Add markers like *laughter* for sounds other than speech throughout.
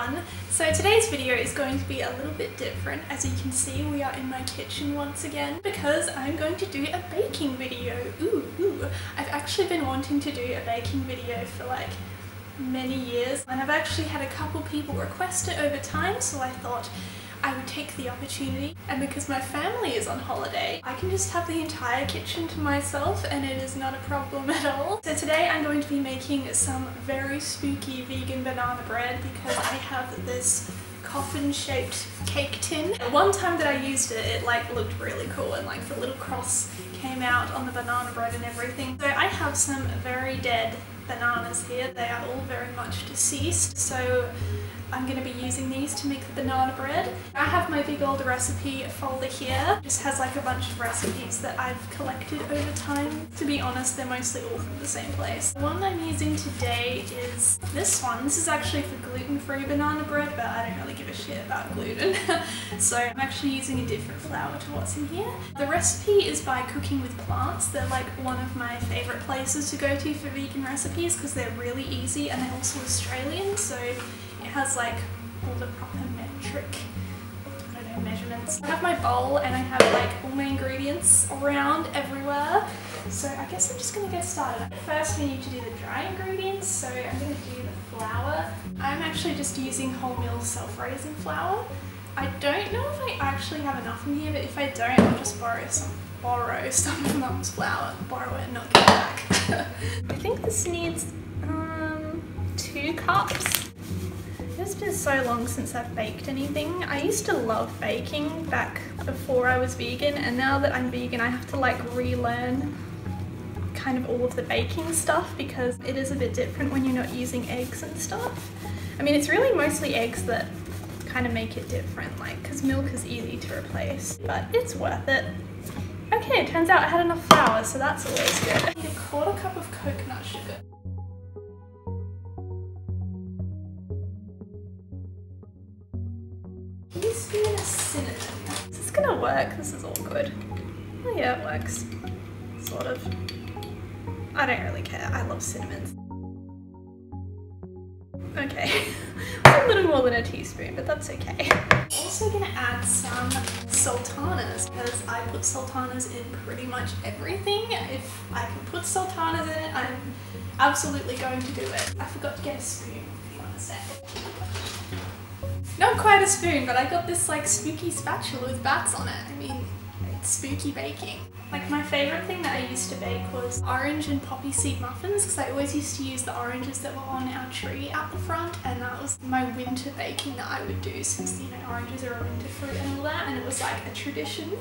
everyone. So today's video is going to be a little bit different. As you can see, we are in my kitchen once again because I'm going to do a baking video. Ooh, ooh. I've actually been wanting to do a baking video for like many years and I've actually had a couple people request it over time so I thought I would take the opportunity and because my family is on holiday I can just have the entire kitchen to myself and it is not a problem at all. So today I'm going to be making some very spooky vegan banana bread because I have this coffin shaped cake tin. One time that I used it, it like looked really cool and like the little cross came out on the banana bread and everything. So I have some very dead bananas here. They are all very much deceased. So I'm going to be using these to make the banana bread. I have my big old recipe folder here. It just has like a bunch of recipes that I've collected over time. To be honest, they're mostly all from the same place. The one I'm using today is this one. This is actually for gluten-free banana bread, but I don't really give a shit about gluten. *laughs* so I'm actually using a different flour to what's in here. The recipe is by Cooking with Plants. They're like one of my favorite places to go to for vegan recipes because they're really easy and they're also Australian. So has like all the proper metric measurements. I have my bowl and I have like all my ingredients around everywhere. So I guess I'm just gonna get started. First we need to do the dry ingredients. So I'm gonna do the flour. I'm actually just using wholemeal self-raising flour. I don't know if I actually have enough in here, but if I don't, I'll just borrow some borrow *laughs* some of mum's flour. Borrow it and not give it back. *laughs* I think this needs um, two cups. It's been so long since I've baked anything. I used to love baking back before I was vegan and now that I'm vegan I have to like relearn kind of all of the baking stuff because it is a bit different when you're not using eggs and stuff. I mean it's really mostly eggs that kind of make it different like because milk is easy to replace but it's worth it. Okay, it turns out I had enough flour so that's always good. I need a quarter cup of coconut sugar. Gonna work? This is all good. Oh yeah, it works. Sort of. I don't really care. I love cinnamon. Okay, *laughs* a little more than a teaspoon, but that's okay. Also gonna add some sultanas because I put sultanas in pretty much everything. If I can put sultanas in it, I'm absolutely going to do it. I forgot to get a spoon if you want a sec. Not quite a spoon, but I got this like spooky spatula with bats on it. I mean, it's spooky baking. Like my favourite thing that I used to bake was orange and poppy seed muffins because I always used to use the oranges that were on our tree at the front and that was my winter baking that I would do since you know oranges are a winter fruit and all that and it was like a tradition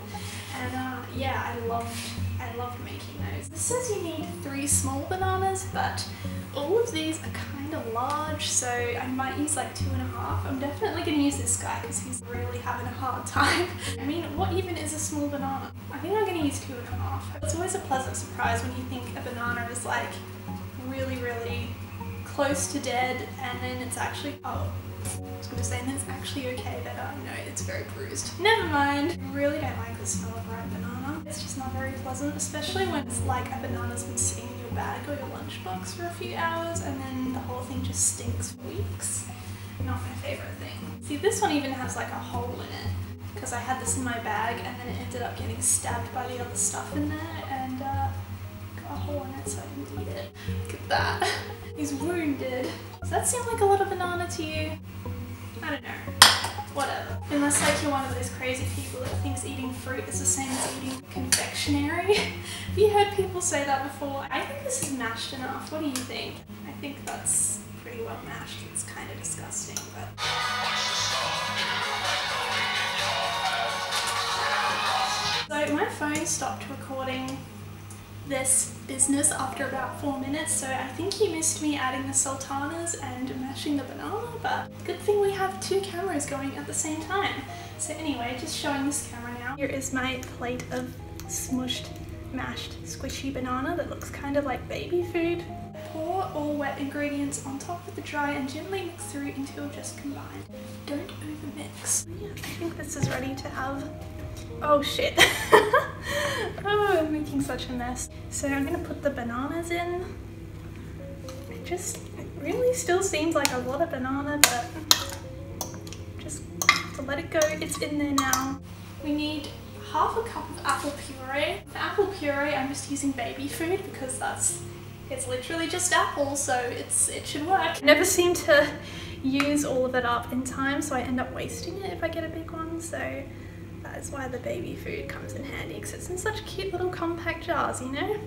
and uh, yeah I loved I loved making those. This says you need three small bananas but all of these are kind of large, so I might use like two and a half. I'm definitely going to use this guy because he's really having a hard *laughs* time. I mean, what even is a small banana? I think I'm going to use two and a half. It's always a pleasant surprise when you think a banana is like really, really close to dead and then it's actually, oh, I was going to say, and it's actually okay that, uh, no, it's very bruised. Never mind. I really don't like the smell of ripe banana. It's just not very pleasant, especially when it's like a banana's been sitting in your bag or your lunchbox for a few hours and then the whole thing just stinks for weeks. Not my favorite thing. See, this one even has like a hole in it because I had this in my bag and then it ended up getting stabbed by the other stuff in there and uh, got a hole in it so I didn't eat it. Look at that. *laughs* He's wounded. Does that seem like a of banana to you? I don't know. Whatever. Unless like you're one of those crazy people that thinks eating fruit is the same as eating confectionery. Have you heard people say that before? I think this is mashed enough. What do you think? I think that's pretty well mashed. It's kind of disgusting, but... So my phone stopped recording this business after about four minutes so I think he missed me adding the sultanas and mashing the banana but good thing we have two cameras going at the same time. So anyway just showing this camera now. Here is my plate of smushed mashed squishy banana that looks kind of like baby food. Pour all wet ingredients on top of the dry and gently mix through until just combined. Don't overmix. Oh, yeah, I think this is ready to have Oh shit. *laughs* oh, I'm making such a mess. So I'm gonna put the bananas in. It just really still seems like a lot of banana, but just to let it go. It's in there now. We need half a cup of apple puree. For apple puree, I'm just using baby food because that's it's literally just apple, so it's it should work. Never seem to use all of it up in time, so I end up wasting it if I get a big one. So that is why the baby food comes in handy because it's in such cute little compact jars, you know?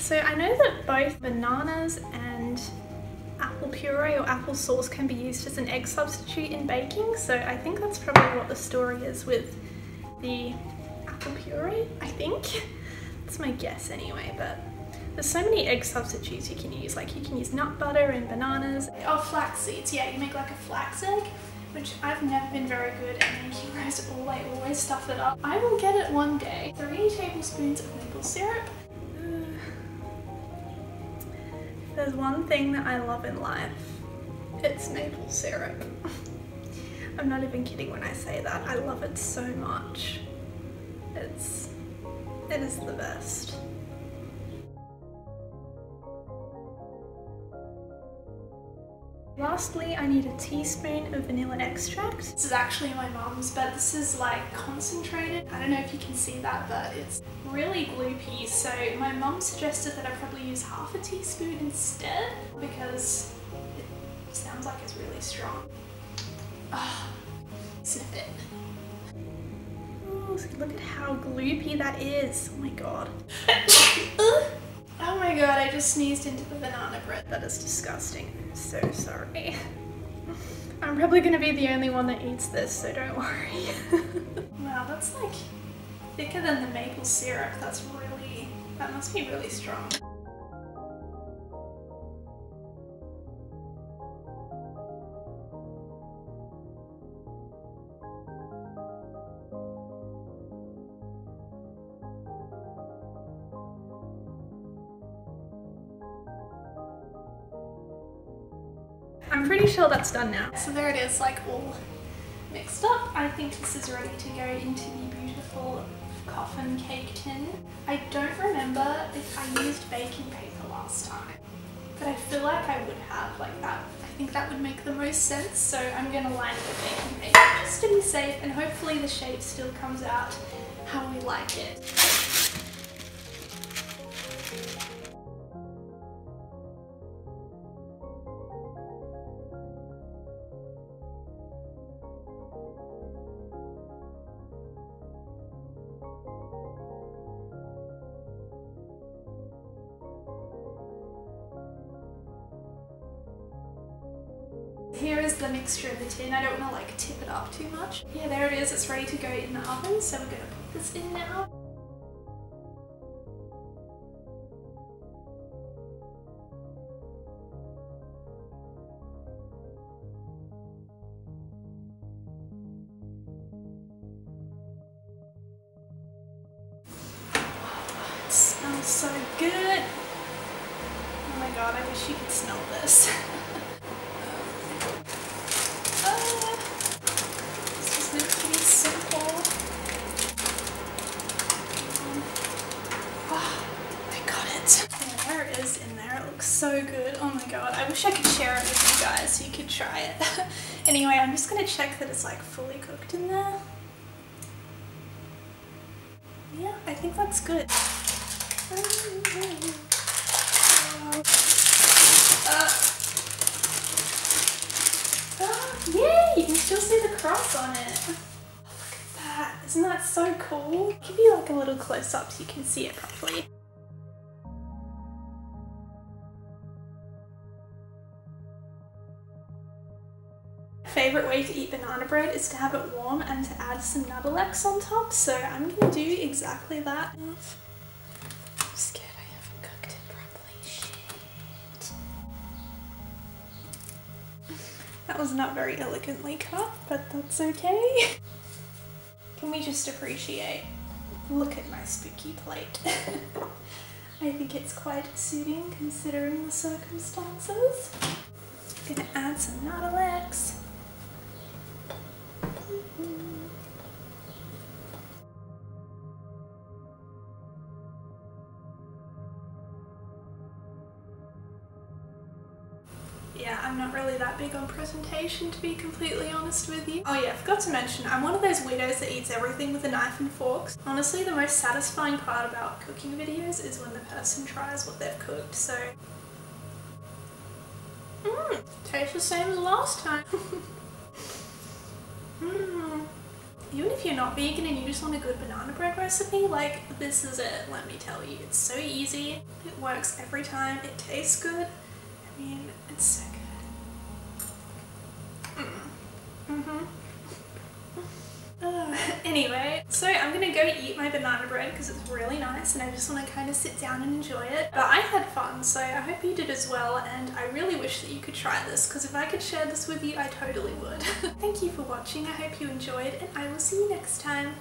So I know that both bananas and apple puree or apple sauce can be used as an egg substitute in baking. So I think that's probably what the story is with the apple puree, I think. That's my guess anyway, but there's so many egg substitutes you can use. Like you can use nut butter and bananas. Oh, flax seeds. Yeah, you make like a flax egg, which I've never been very good at making, whereas all I always stuff it up. I will get it one day. Three tablespoons of maple syrup. there's one thing that I love in life, it's maple syrup. *laughs* I'm not even kidding when I say that. I love it so much. It's, it is the best. Lastly, I need a teaspoon of vanilla extract. This is actually my mom's, but this is like concentrated. I don't know if you can see that, but it's really gloopy. So my mom suggested that I probably use half a teaspoon instead because it sounds like it's really strong. Ah, oh, sniff it. Oh, look at how gloopy that is. Oh my god. *laughs* *laughs* My god, I just sneezed into the banana bread. That is disgusting. I'm so sorry. *laughs* I'm probably gonna be the only one that eats this, so don't worry. *laughs* wow, that's like thicker than the maple syrup. That's really, that must be really strong. Sure that's done now. So there it is, like all mixed up. I think this is ready to go into the beautiful coffin cake tin. I don't remember if I used baking paper last time, but I feel like I would have like that. I think that would make the most sense. So I'm gonna line it with baking paper just to be safe and hopefully the shape still comes out how we like it. Here is the mixture in the tin. I don't want to like tip it up too much. Yeah, there it is. It's ready to go in the oven. So we're going to put this in now. It smells so good. Oh my god, I wish you could smell this. *laughs* so good. Oh my god. I wish I could share it with you guys so you could try it. *laughs* anyway, I'm just going to check that it's like fully cooked in there. Yeah, I think that's good. Uh, uh, yay! You can still see the cross on it. Look at that. Isn't that so cool? I'll give you like a little close up so you can see it properly. Bread is to have it warm and to add some Nuttelex on top, so I'm going to do exactly that. I'm scared I haven't cooked it properly. Shit. That was not very elegantly cut, but that's okay. Can we just appreciate? Look at my spooky plate. *laughs* I think it's quite suiting considering the circumstances. I'm gonna add some Nuttelex. On presentation to be completely honest with you. Oh yeah, I forgot to mention, I'm one of those weirdos that eats everything with a knife and forks. Honestly, the most satisfying part about cooking videos is when the person tries what they've cooked, so... Mmm, tastes the same as last time. *laughs* Mmm. Even if you're not vegan and you just want a good banana bread recipe, like this is it, let me tell you. It's so easy, it works every time, it tastes good. I mean, it's so good. Mm. Mm-hmm. Uh, anyway, so I'm gonna go eat my banana bread because it's really nice and I just want to kind of sit down and enjoy it. But I had fun, so I hope you did as well and I really wish that you could try this because if I could share this with you, I totally would. *laughs* Thank you for watching, I hope you enjoyed and I will see you next time.